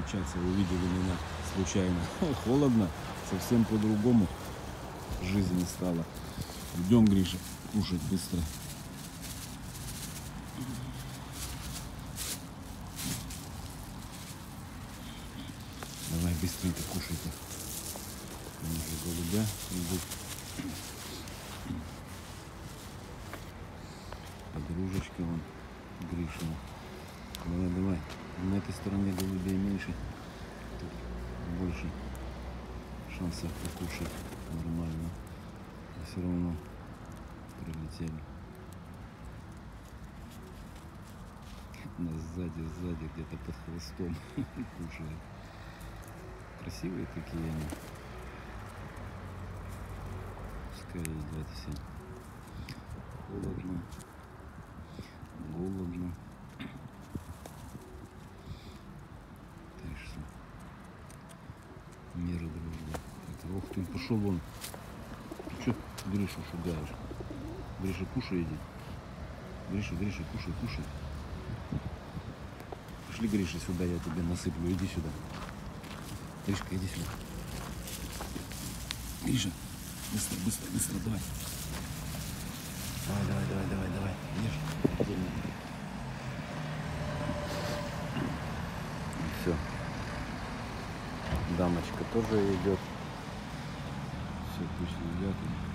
замечаться, увидели меня случайно. Холодно, совсем по-другому жизнь стала. Идем, Гриша, кушать быстро. Давай быстренько кушайте. Там уже голубя идут. Подружечка вон Гришина. Давай, давай. На этой стороне голубей меньше. Тут больше шансов покушать нормально. Но все равно прилетели. Нас сзади, сзади, где-то под хвостом кушают. Красивые такие они. Пускай едят все. Холодно. Ох ты, пошел вон. Ты что Гришу шугаешь? Гриша, кушай иди. Гриша, Гриша, кушай, кушай. Пошли, Гриша, сюда, я тебе насыплю. Иди сюда. Гришка, иди сюда. Гриша, быстро, быстро, быстро, давай. Давай, давай, давай, давай, давай. Ешь. Отдельно. Все. Дамочка тоже идет. Все, пусть едят.